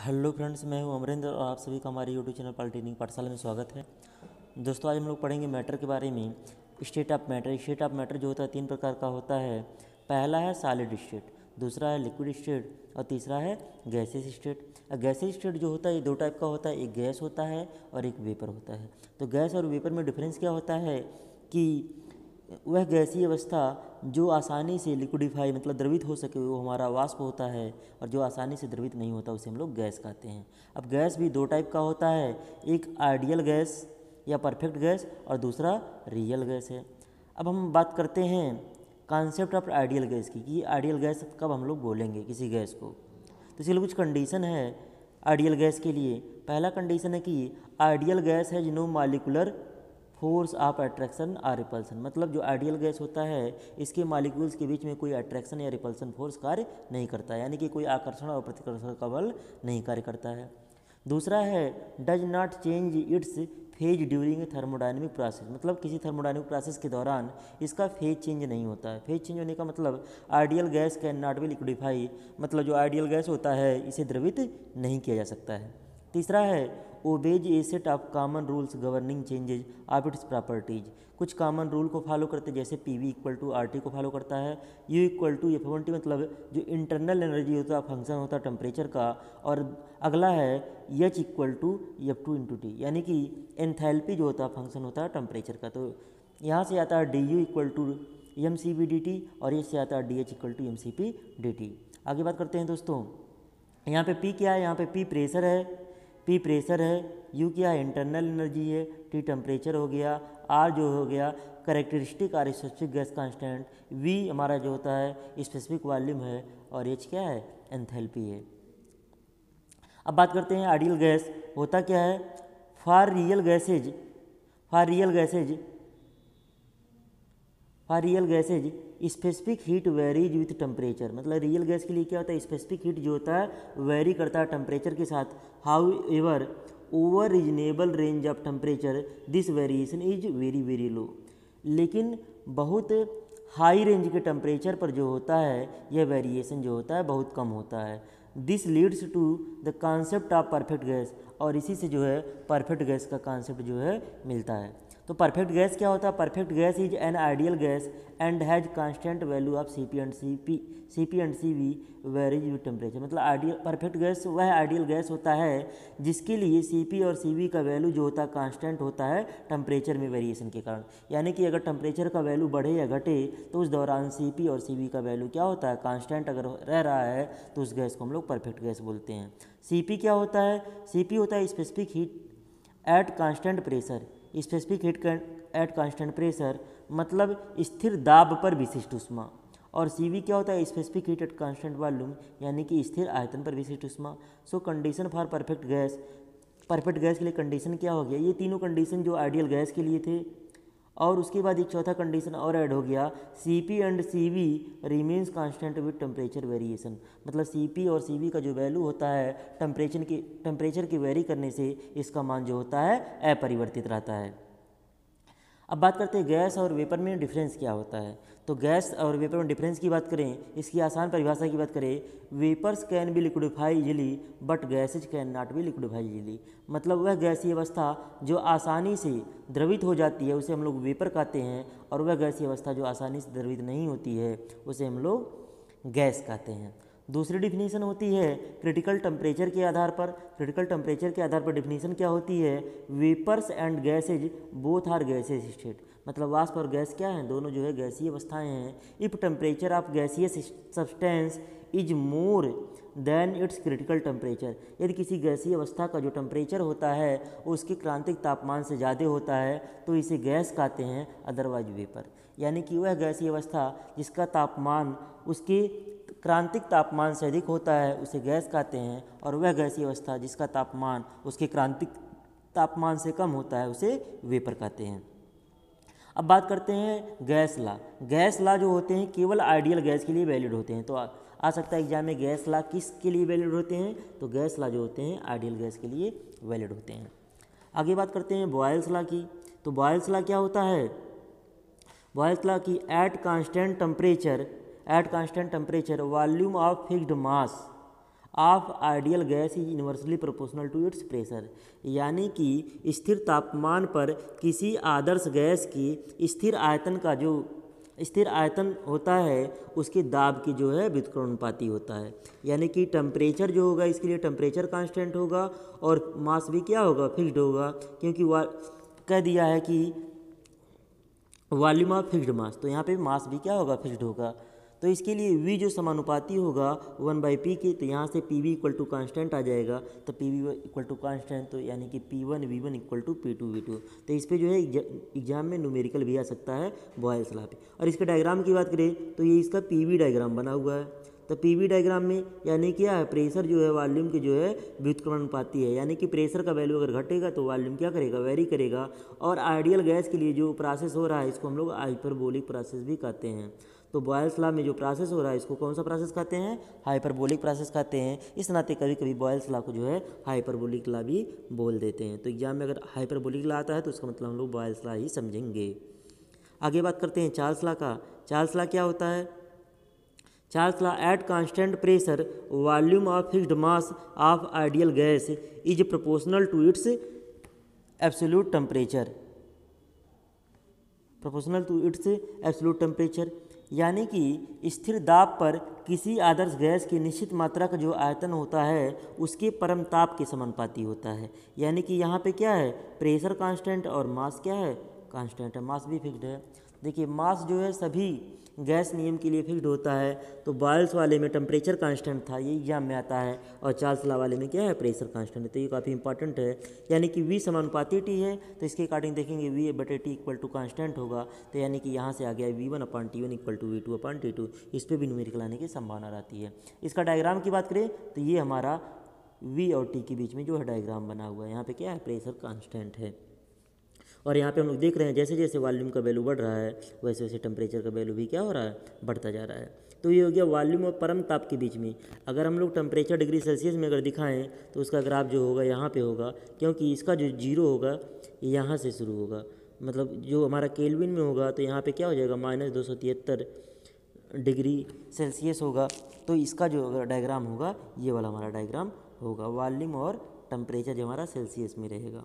Hello friends, मैं हूँ अमरेंद्र और आप सभी का हमारे यूट्यूब चैनल पॉलिटेक्निक पाठशाला में स्वागत है। दोस्तों, आज हम लोग पढ़ेंगे मैटर के बारे में। State of matter, state of matter जो होता है, तीन प्रकार का होता है। पहला है सॉलिड स्टेट, दूसरा है लिक्विड स्टेट और तीसरा है गैसेस स्टेट। गैसेस स्टेट जो होता है, ये दो टाइप का होता है, एक गैस होता है और एक वेपर होता है। तो गैस और वेपर में डिफरेंस क्या होता है कि वह गैसीय अवस्था जो आसानी से लिक्विडिफाई मतलब द्रवित हो सके, वो हमारा वाष्प होता है और जो आसानी से द्रवित नहीं होता, उसे हम लोग गैस कहते हैं। अब गैस भी दो टाइप का होता है, एक आइडियल गैस या परफेक्ट गैस और दूसरा रियल गैस है। अब हम बात करते हैं कॉन्सेप्ट ऑफ़ आइडियल गैस की, कि आइडियल गैस कब हम लोग बोलेंगे किसी गैस को। तो इसके लिए कुछ कंडीशन है आइडियल गैस के लिए। पहला कंडीशन है कि आइडियल गैस है जिनो मालिकुलर फोर्स ऑफ़ अट्रैक्शन और रिपल्सन मतलब जो आइडियल गैस होता है, इसके मालिक्यूल्स के बीच में कोई अट्रैक्शन या रिपल्सन फोर्स कार्य नहीं करता यानी कि कोई आकर्षण और प्रतिकर्षण का बल नहीं कार्य करता है। दूसरा है does not change its phase during thermodynamic process मतलब किसी थर्मोडाइनमिक प्रोसेस के दौरान इसका फ़ेज़ चेंज नहीं होता है। फ़ेज़ चेंज होने का मतलब ideal gas can not be liquidify मतलब जो आइडियल गैस होता है, इसे द्रवित नहीं किया जा सकता है। तीसरा है obeys a set of common rules governing changes of its properties कुछ कॉमन रूल को फॉलो करते जैसे P V equal to R T को फॉलो करता है U equal to F one T मतलब जो इंटरनल एनर्जी होता है फ़ंक्शन होता है टेम्परेचर का, और अगला है H equal to F two into T यानी कि एंथैल्पी जो होता है फ़ंक्शन होता है टेम्परेचर का। तो यहाँ से आता है D U equal to M C B D T और ये से आता है D H equal to M C P D T आगे बात करते हैं दोस्तों, यहाँ पे पी क्या है? यहाँ पे पी प्रेशर है। पी प्रेशर है यू क्या इंटरनल एनर्जी है टी टेम्परेचर हो गया आर जो हो गया characteristic R specific gas constant V हमारा जो होता है स्पेसिफिक वॉल्यूम है और एच क्या है एंथैल्पी है। अब बात करते हैं आइडियल गैस होता क्या है? For real gases for real gases for real gases specific heat varies with temperature मतलब रियल गैस के लिए क्या होता है? स्पेसिफिक हीट जो होता है वेरी करता है टेम्परेचर के साथ। However over reasonable range of temperature this variation is very very low लेकिन बहुत हाई रेंज के टेम्परेचर पर जो होता है, यह वेरिएशन जो होता है, बहुत कम होता है। This leads to the concept of perfect gas और इसी से जो है परफेक्ट गैस का कॉन्सेप्ट जो है, मिलता है। तो परफेक्ट गैस क्या होता है? Perfect gas is an ideal gas and has constant value of C P and C P C P and C V varies with temperature मतलब आइडियल परफेक्ट गैस वह आइडियल गैस होता है, जिसके लिए C P और सी we का value जो होता है कांस्टेंट होता है टेम्परेचर में वेरिएशन के कारण। यानी कि अगर टेम्परेचर का वैल्यू बढ़े या घटे तो उस दौरान सी पी और सी वी का वैल्यू क्या होता है? कांस्टेंट अगर रह रहा है तो उस गैस को हम लोग परफेक्ट गैस बोलते हैं। सी पी क्या होता है? सी पी होता है specific heat at constant pressure specific heat at constant pressure मतलब स्थिर दाब पर विशिष्ट उष्मा। और सीवी क्या होता है? Specific heat at constant volume यानी कि स्थिर आयतन पर विशिष्ट उष्मा। So condition for perfect gas perfect gas के लिए कंडीशन क्या हो गया? ये तीनों कंडीशन जो आइडियल गैस के लिए थे और उसके बाद एक चौथा कंडीशन और ऐड हो गया C P and C V remains constant with temperature variation मतलब सी पी और सी वी का जो वैल्यू होता है टेम्परेचर की टेम्परेचर की वेरी करने से इसका मान जो होता है, अपरिवर्तित रहता है। अब बात करते हैं गैस और वेपर में डिफरेंस क्या होता है? तो गैस और वेपर में डिफरेंस की बात करें, इसकी आसान परिभाषा की बात करें vapours can be liquidify easily but gases can not be liquidify easily मतलब वह गैसीय अवस्था जो आसानी से द्रवित हो जाती है, उसे हम लोग वेपर कहते हैं, और वह गैसीय अवस्था जो आसानी से द्रवित नहीं होती है, उसे हम लोग गैस कहते हैं। दूसरी डिफिनीसन होती है क्रिटिकल टेम्परेचर के आधार पर। क्रिटिकल टेम्परेचर के आधार पर डिफिनीसन क्या होती है? Vapours and gases both are gases state मतलब वाष्प और गैस क्या है? दोनों जो है गैसीय अवस्थाएँ हैं। इफ़ टेम्परेचर ऑफ़ गैसीय substance is more than its critical temperature यदि किसी गैसीय अवस्था का जो टेम्परेचर होता है, उसके क्रांतिक तापमान से ज़्यादा होता है तो इसे गैस कहते हैं अदरवाइज़ वेपर यानी कि वह गैसीय अवस्था जिसका तापमान उसके क्रांतिक तापमान से अधिक होता है उसे गैस कहते हैं और वह गैसीय अवस्था जिसका तापमान उसके क्रांतिक तापमान से कम होता है उसे वेपर कहते हैं। अब बात करते हैं गैस ला। गैस ला जो होते हैं केवल आइडियल गैस के लिए वैलिड होते हैं। तो आ, आ सकता है एग्ज़ाम में गैस ला किस के लिए वैलिड होते हैं? तो गैस ला जो होते हैं आइडियल गैस के लिए वैलिड होते हैं। आगे बात करते हैं बॉयल्स ला की। तो बॉयल्स ला क्या होता है? बॉयल्स ला की at constant temperature at constant temperature, volume of fixed mass of ideal gas is inversely proportional to its pressure यानी कि स्थिर तापमान पर किसी आदर्श गैस की स्थिर आयतन का जो, स्थिर आयतन होता है, उसके दाब की जो है व्युत्क्रमणुपाती होता है। यानी कि टेम्परेचर जो होगा, इसके लिए टेम्परेचर कांस्टेंट होगा और मास भी क्या होगा? फिक्स्ड होगा। क्योंकि वह कह दिया है कि वॉल्यूम ऑफ़ फिक्स्ड मास तो यहाँ पे मास भी क्या होगा? फिक्स्ड होगा। तो इसके लिए वी जो समानुपाती होगा वन बाई पी के तो यहाँ से P V equal to constant आ जाएगा। तो P V equal to constant तो यानी कि P one V one equal to P two V two तो इस पर जो है एग्ज़ाम में न्यूमेरिकल भी आ सकता है बॉयल्स लॉ पे और इसके डायग्राम की बात करें तो ये इसका पी वी डायग्राम बना हुआ है। तो पी वी डायग्राम में, यानी क्या है प्रेशर जो है वॉल्यूम की जो है व्युत्क्रमण पाती है। यानी कि प्रेशर का वैल्यू अगर घटेगा तो वॉल्यूम क्या करेगा वेरी करेगा। और आइडियल गैस के लिए जो प्रोसेस हो रहा है, इसको हम लोग हाइपरबोलिक प्रोसेस भी कहते हैं। तो बॉयल्स लॉ में जो प्रोसेस हो रहा है, इसको कौन सा प्रोसेस कहते हैं? हाइपरबोलिक प्रोसेस कहते हैं। इस नाते कभी कभी बॉयल्स लॉ को जो है हाइपरबोलिक लॉ भी बोल देते हैं। तो एग्ज़ाम में अगर हाइपरबोलिक लॉ आता है तो उसका मतलब हम लोग बॉयल्स लॉ ही समझेंगे। आगे बात करते हैं चार्ल्स लॉ का। चार्ल्स लॉ क्या होता है? Charles law at constant pressure volume of fixed mass of ideal gas is proportional to its absolute temperature proportional to its absolute temperature यानी कि स्थिर दाब पर किसी आदर्श गैस की निश्चित मात्रा का जो आयतन होता है, उसके परम ताप के समानुपाती होता है। यानी कि यहाँ पे क्या है? प्रेशर कांस्टेंट और मास क्या है? कांस्टेंट है। मास भी फिक्स्ड है। देखिए, मास जो है सभी गैस नियम के लिए फिक्स्ड होता है तो बॉयल्स वाले में टेम्परेचर कांस्टेंट था, ये एग्ज़ाम में आता है, और चार्ल्स ला वाले में क्या है प्रेशर कांस्टेंट है तो ये काफ़ी इंपॉर्टेंट है। यानी कि वी समानुपाती टी है तो इसके अकॉर्डिंग देखेंगे वी बटे टी इक्वल टू कांस्टेंट होगा तो यानी कि यहाँ से आ गया V one upon T one equal to V two upon T two इस पर भी न्यूमेरिकल आने की संभावना रहती है। इसका डायग्राम की बात करें तो ये हमारा वी और टी के बीच में जो है डायग्राम बना हुआ है, यहाँ पे क्या है प्रेशर कांस्टेंट है। और यहाँ पे हम लोग देख रहे हैं, जैसे जैसे वॉल्यूम का वैल्यू बढ़ रहा है, वैसे वैसे टेम्परेचर का वैल्यू भी क्या हो रहा है, बढ़ता जा रहा है। तो ये हो गया वॉल्यूम और परम ताप के बीच में। अगर हम लोग टेम्परेचर डिग्री सेल्सियस में अगर दिखाएँ तो उसका ग्राफ जो होगा, यहाँ पे होगा, क्योंकि इसका जो ज़ीरो होगा, यहाँ से शुरू होगा। मतलब जो हमारा केल्विन में होगा तो यहाँ पे क्या हो जाएगा माइनस दो सौ तिहत्तर डिग्री सेल्सियस होगा। तो इसका जो अगर डायग्राम होगा, ये वाला हमारा डायग्राम होगा। वॉल्यूम और टेम्परेचर जो हमारा सेल्सियस में रहेगा।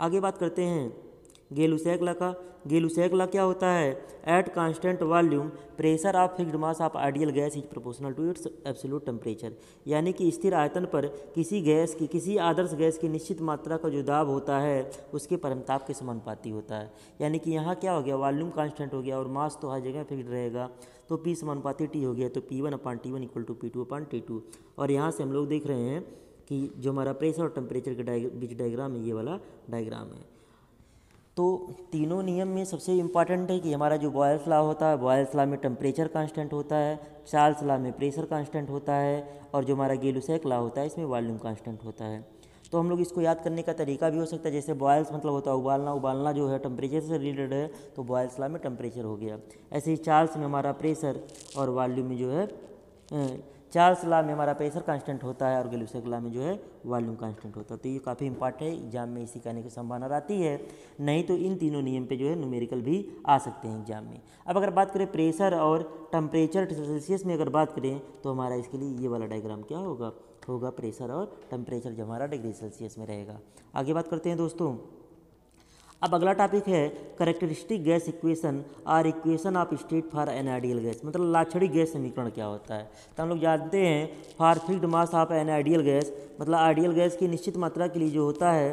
आगे बात करते हैं। गेलुसैक ला का। गेलुसैक ला क्या होता है? At constant volume pressure of fixed mass of ideal gas is proportional to its absolute temperature यानी कि स्थिर आयतन पर किसी गैस की, किसी आदर्श गैस की निश्चित मात्रा का जो दाब होता है, उसके परमताप के समानुपाती होता है। यानी कि यहाँ क्या हो गया? वॉल्यूम कांस्टेंट हो गया और मास तो हर जगह फिक्स्ड रहेगा। तो पी समानुपाती टी हो गया तो P one upon T one equal to P two upon T two और यहाँ से हम लोग देख रहे हैं कि जो हमारा प्रेशर और टेम्परेचर के बीच डायग्राम है, ये वाला डायग्राम है। तो तीनों नियम में सबसे इंपॉर्टेंट है कि हमारा जो बॉयल्स लॉ होता है बॉयल्स लॉ में टेम्परेचर कांस्टेंट होता है चार्ल्स लॉ में प्रेशर कांस्टेंट होता है और जो हमारा गेलुसैक लॉ होता है, इसमें वॉल्यूम कांस्टेंट होता है। तो हम लोग इसको याद करने का तरीका भी हो सकता है, जैसे बॉयल्स मतलब होता है उबालना उबालना जो है टेम्परेचर से रिलेटेड है तो बॉयल्स लॉ में टेम्परेचर हो गया। ऐसे ही चार्ल्स में हमारा प्रेशर और वॉल्यूम में जो है चार्ल्स ला में हमारा प्रेशर कांस्टेंट होता है और गलूसक ला में जो है वॉल्यूम कांस्टेंट होता है। तो ये काफ़ी इंपॉर्टेंट है, एग्ज़ाम में इसी कहने की संभावना रहती है। नहीं तो इन तीनों नियम पे जो है न्यूमेरिकल भी आ सकते हैं एग्ज़ाम में। अब अगर बात करें प्रेशर और टेम्परेचर सेल्सियस में अगर बात करें तो हमारा इसके लिए ये वाला डायग्राम क्या होगा? होगा प्रेशर और टेम्परेचर जो हमारा डिग्री सेल्सियस में रहेगा। आगे बात करते हैं दोस्तों। अब अगला टॉपिक है करेक्टरिस्टिक गैस इक्वेशन और equation of state for an ideal gas मतलब लाछड़ी गैस समीकरण क्या होता है? तो हम लोग जानते हैं for fixed mass of an ideal gas मतलब आइडियल गैस की निश्चित मात्रा के लिए जो होता है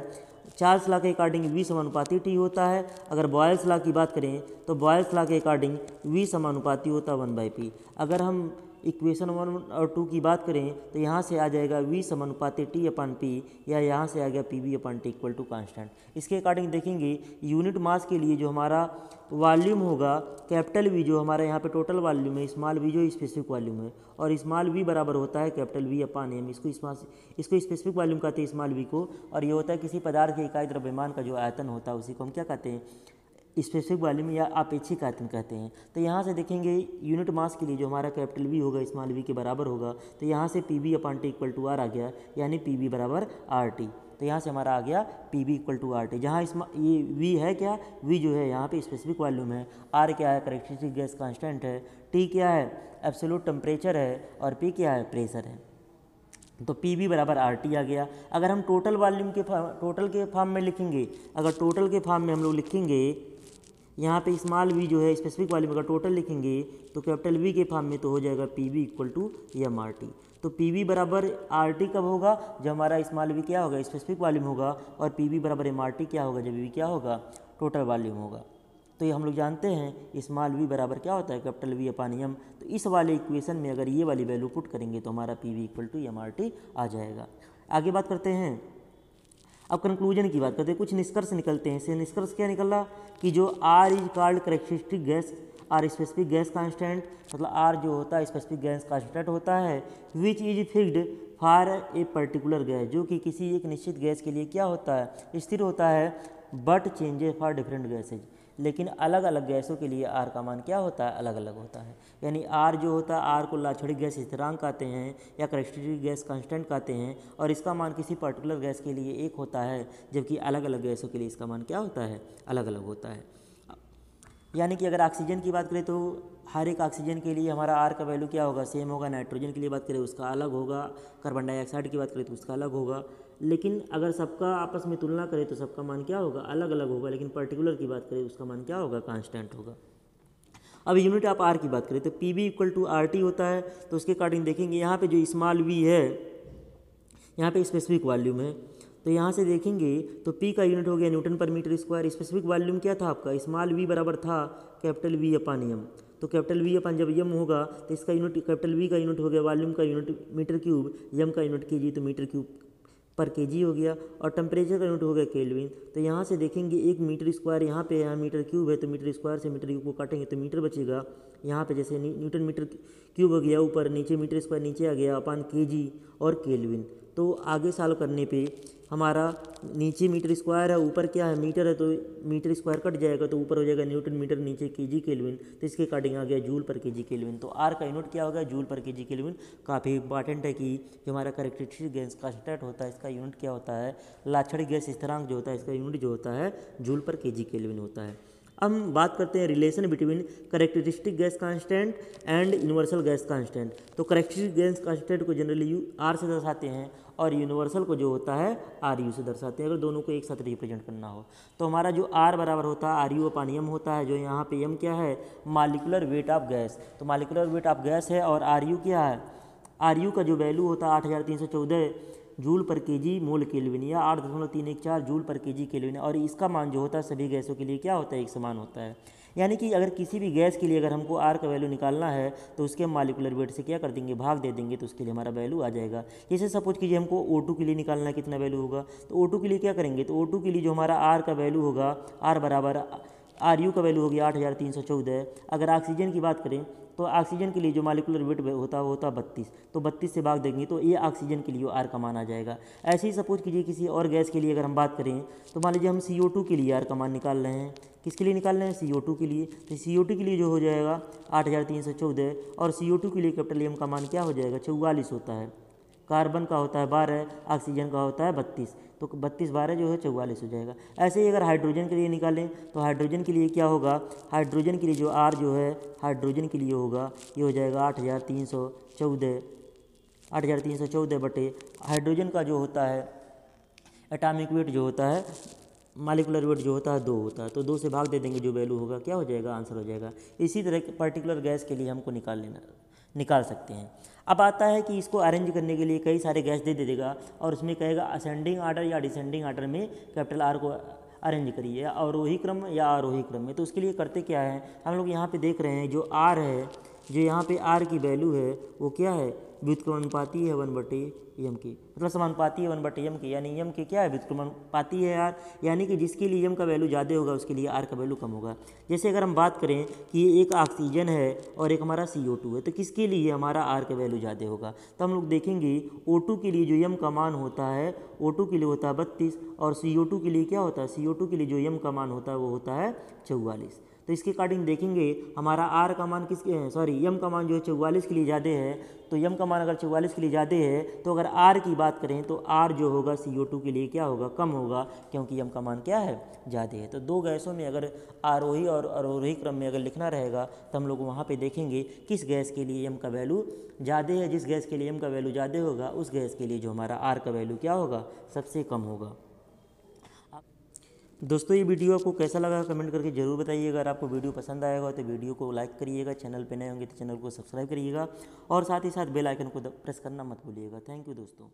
चार्ल्स ला के अकॉर्डिंग वी समानुपाती टी होता है। अगर बॉयल्स ला की बात करें तो बॉयल्स ला के अकॉर्डिंग वी समानुपाती होता है वन बाई पी अगर हम इक्वेशन वन और टू की बात करें तो यहाँ से आ जाएगा वी समानुपाती टी अपन पी या यहाँ से आ गया P V upon T equal to constant इसके अकॉर्डिंग देखेंगे यूनिट मास के लिए जो हमारा वॉल्यूम होगा कैपिटल वी जो हमारा यहाँ पे टोटल वॉल्यूम है स्मॉल वी जो स्पेसिफिक वॉल्यूम है, और स्मॉल वी बराबर होता है कैपिटल वी अपान एम इसको इसको स्पेसिफिक वॉल्यूम कहते हैं स्मॉल वी को, और ये होता है किसी पदार्थ के इकाई द्रव्यमान का जो आयतन होता है, उसी को हम क्या कहते हैं? स्पेसिफिक वॉल्यूम या अपेक्षिक आयतन कहते हैं। तो यहाँ से देखेंगे यूनिट मास के लिए जो हमारा कैपिटल वी होगा स्मॉल वी के बराबर होगा तो यहाँ से P V upon T equal to R आ गया, यानी पी वी बराबर आर टी तो यहाँ से हमारा आ गया P V equal to R T जहाँ इस ये वी है क्या? वी जो है, यहाँ पे स्पेसिफिक वॉल्यूम है। आर क्या है? करेक्टरिस्टिक गैस कांस्टेंट है। टी क्या है? एब्सोलूट टेम्परेचर है। और पी क्या है? प्रेशर है। तो पी वी बराबर आर टी आ गया। अगर हम टोटल वॉल्यूम के टोटल के फॉर्म में लिखेंगे, अगर टोटल के फॉर्म में हम लोग लिखेंगे, यहाँ पे स्मॉल वी जो है स्पेसिफिक वॉल्यूम अगर टोटल लिखेंगे तो कैपिटल वी के फॉर्म में तो हो जाएगा P V equal to M R T तो पी वी बराबर आर टी कब होगा? जब हमारा स्मॉल वी क्या होगा? स्पेसिफिक वॉल्यूम होगा। और पी वी बराबर एम आर टी क्या होगा? जब वी क्या होगा? टोटल वॉल्यूम होगा। तो ये हम लोग जानते हैं स्मॉल वी बराबर क्या होता है? कैपिटल वी अपान एम तो इस वाले इक्वेशन में अगर ये वाली वैल्यू पुट करेंगे तो हमारा P V equal to M R T आ जाएगा। आगे बात करते हैं। अब कंक्लूजन की बात करते हैं। कुछ निष्कर्ष निकलते हैं। इससे निष्कर्ष क्या निकला कि जो R is called characteristic gas R specific gas constant मतलब आर जो होता है स्पेसिफिक गैस कांस्टेंट होता है which is fixed for a particular gas जो कि किसी एक निश्चित गैस के लिए क्या होता है? स्थिर होता है but changes for different gases लेकिन अलग अलग गैसों के लिए आर का मान क्या होता है? अलग अलग होता है। यानी आर जो होता है, आर को लाछड़ी गैस स्थिरांक कहते हैं या करेक्टरिस्टिक गैस कांस्टेंट कहते हैं और इसका मान किसी पर्टिकुलर गैस के लिए एक होता है, जबकि अलग अलग गैसों के लिए इसका मान क्या होता है? अलग अलग होता है। यानी कि अगर ऑक्सीजन की बात करें तो हर एक ऑक्सीजन के लिए हमारा आर का वैल्यू क्या होगा? सेम होगा। नाइट्रोजन के लिए बात करें उसका अलग होगा। कार्बन डाइऑक्साइड की बात करें तो उसका अलग होगा। लेकिन अगर सबका आपस में तुलना करें तो सबका मान क्या होगा? अलग अलग होगा, लेकिन पर्टिकुलर की बात करें, उसका मान क्या होगा? कांस्टेंट होगा। अब यूनिट आप आर की बात करें तो P V equal to R T होता है तो उसके अकॉर्डिंग देखेंगे, यहाँ पे जो स्मॉल वी है, यहाँ पे स्पेसिफिक वॉल्यूम है तो यहाँ से देखेंगे तो पी का यूनिट हो गया न्यूटन पर मीटर स्क्वायर स्पेसिफिक वॉल्यूम क्या था आपका? स्मॉल वी बराबर था कैपिटल वी अपान एम तो कैपिटल वी अपान जब यम होगा तो इसका यूनिट कैपिटल वी का यूनिट हो गया वॉल्यूम का यूनिट मीटर क्यूब यम का यूनिट के जी तो मीटर क्यूब पर के हो गया और टेम्परेचर का यूनिट हो गया केल्विन तो यहाँ से देखेंगे एक मीटर स्क्वायर यहाँ पे यहाँ मीटर क्यूब है तो मीटर स्क्वायर से मीटर क्यूब को काटेंगे तो मीटर बचेगा। यहाँ पे जैसे न्यूटन मीटर क्यूब हो गया, ऊपर नीचे मीटर स्क्वायर नीचे आ गया, अपान के और केल्विन तो आगे साल करने पे हमारा नीचे मीटर स्क्वायर है, ऊपर क्या है, मीटर है तो मीटर स्क्वायर कट जाएगा तो ऊपर हो जाएगा न्यूटन मीटर, नीचे के जी केल्विन। तो इसके अकॉर्डिंग आ गया जूल पर के जी केल्विन। तो आर का यूनिट क्या होगा जूल पर के जी केल्विन। काफ़ी इंपॉर्टेंट है कि जो हमारा करेक्टरिस्टिक गैस का स्टेट होता है, इसका यूनिट क्या होता है? लाछड़ी गैस स्थिरांक जो होता है, इसका यूनिट जो होता है, जूल पर के जी केल्विन होता है। हम बात करते हैं relation between characteristic gas constant and universal gas constant तो करेक्टरिस्टिक गैस कांस्टेंट को जनरली यू आर से दर्शाते हैं और यूनिवर्सल को जो होता है आर यू से दर्शाते हैं। अगर दोनों को एक साथ रिप्रेजेंट करना हो। तो हमारा जो आर बराबर होता है आर यू अपान यम होता है, जो यहाँ पे यम क्या है? मालिकुलर वेट ऑफ़ गैस तो मालिकुलर वेट ऑफ़ गैस है और आर यू क्या है? आर यू का जो वैल्यू होता है आठ हज़ार तीन सौ चौदह। जूल पर के जी मोल केल्विन या आठ दशमलव तीन एक चार जूल पर के जी केल्विन। और इसका मान जो होता है सभी गैसों के लिए क्या होता है? एक समान होता है। यानी कि अगर किसी भी गैस के लिए अगर हमको आर का वैल्यू निकालना है तो उसके हम मालिकुलर वेट से क्या कर देंगे? भाग दे देंगे तो उसके लिए हमारा वैल्यू आ जाएगा। जैसे सपोज़ कीजिए हमको ओ के लिए निकालना कितना वैल्यू होगा? तो ओ के लिए क्या करेंगे? तो ओ के लिए जो हमारा आर का वैल्यू होगा आर बराबर आर यू का वैल्यू हो गया आठ हज़ार तीन सौ चौदह। अगर ऑक्सीजन की बात करें तो ऑक्सीजन के लिए जो मालिकुलर वेट होता है वो होता है बत्तीस तो बत्तीस से भाग देंगे तो ये ऑक्सीजन के लिए आर का मान आ जाएगा। ऐसे ही सपोज़ कीजिए किसी और गैस के लिए अगर हम बात करें तो मान लीजिए हम सी के लिए आर का मान निकाल रहे हैं। किसके लिए निकाल रहे हैं? सी के लिए। तो सी के लिए जो हो जाएगा, आठ हज़ार तीन सौ चौदह, और सी के लिए कैपिटल एम का मान क्या हो जाएगा? चौवालीस होता है। कार्बन का होता है बारह, ऑक्सीजन का होता है बत्तीस। तो बत्तीस बारह जो है, चौवालीस हो जाएगा। ऐसे ही अगर हाइड्रोजन के लिए निकालें तो हाइड्रोजन के लिए क्या होगा? हाइड्रोजन के लिए जो आर जो है, हाइड्रोजन के लिए होगा, ये हो जाएगा आठ हज़ार तीन सौ चौदह। आठ हज़ार तीन सौ चौदह बटे हाइड्रोजन का जो होता है, एटामिक वेट जो होता है मालिकुलर वेट जो होता है, दो होता है। तो दो से भाग दे देंगे, जो वैल्यू होगा, क्या हो जाएगा? आंसर हो जाएगा। इसी तरह पर्टिकुलर गैस के लिए हमको निकाल लेना। निकाल सकते हैं। अब आता है कि इसको अरेंज करने के लिए कई सारे गैस दे दे देगा और उसमें कहेगा असेंडिंग आर्डर या डिसेंडिंग आर्डर में कैपिटल आर को अरेंज करिए अवरोही क्रम या आरोही क्रम में। तो उसके लिए करते क्या है? हम लोग यहाँ पे देख रहे हैं जो आर है, जो यहाँ पे आर की वैल्यू है, वो क्या है? व्युत्क्रमणपाती है वन बटे यम की। मतलब समानुपाती है वन बटे यम की, यानी यम की क्या है? व्युत्क्रमणपाती है यार। यानी कि जिसके लिए यम का वैल्यू ज़्यादा होगा, उसके लिए आर का वैल्यू कम होगा। जैसे अगर हम बात करें कि एक ऑक्सीजन है और एक हमारा सी है तो किसके लिए हमारा आर का वैल्यू ज़्यादा होगा? तो हम लोग देखेंगे ओ के लिए जो यम का मान होता है ओ के लिए होता है बत्तीस और सी के लिए क्या होता है? सी के लिए जो यम का मान होता है, वो होता है चौवालीस। तो इसके अकॉर्डिंग देखेंगे, हमारा आर का मान किस सॉरी यम का मान जो है चौवालीस के लिए ज़्यादा है। तो यम का मान अगर चौवालीस के लिए ज़्यादा है तो अगर आर की बात करें तो आर जो होगा सी के लिए क्या होगा? कम होगा, क्योंकि यम का मान क्या है? ज़्यादा है। तो दो गैसों में अगर आरोही और अवरोही क्रम में अगर लिखना रहेगा तो हम लोग वहाँ पर देखेंगे किस गैस के लिए यम का वैल्यू ज़्यादा है, जिस गैस के लिए यम का वैल्यू ज़्यादा होगा, उस गैस के लिए जो हमारा आर का वैल्यू क्या होगा? सबसे कम होगा। दोस्तों, ये वीडियो आपको कैसा लगा कमेंट करके ज़रूर बताइएगा। अगर आपको वीडियो पसंद आएगा तो वीडियो को लाइक करिएगा, चैनल पे नए होंगे तो चैनल को सब्सक्राइब करिएगा और साथ ही साथ बेल आइकन को प्रेस करना मत भूलिएगा। थैंक यू दोस्तों।